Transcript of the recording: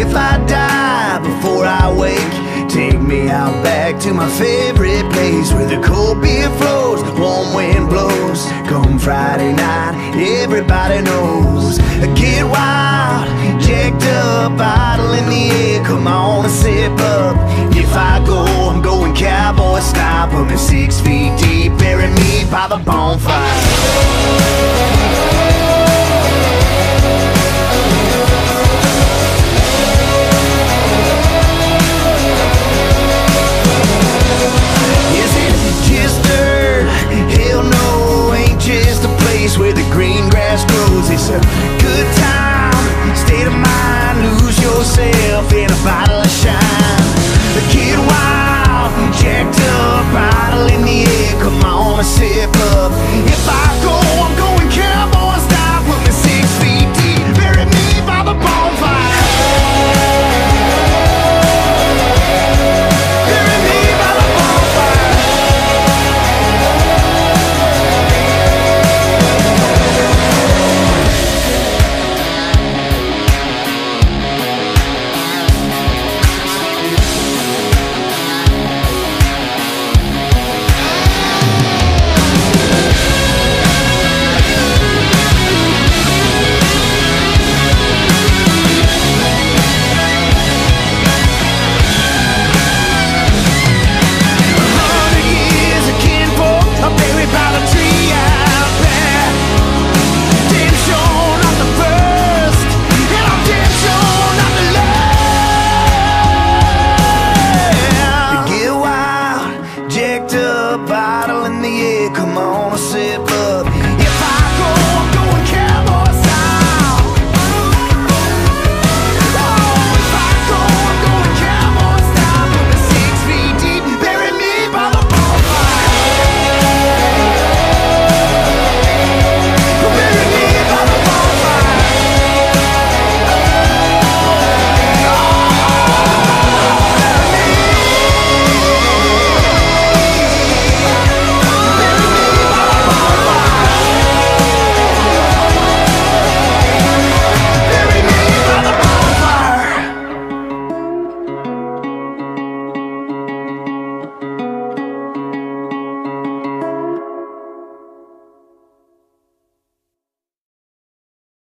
If I die before I wake, take me out back to my favorite place where the cold beer flows, warm wind blows. Come Friday night, everybody knows. Get wild, jacked up, bottle in the air, come on and sip up. If I go, I'm going cowboy style, put me six feet deep, bury me by the bonfire. Yourself in a bottle of shine. yeah, come on.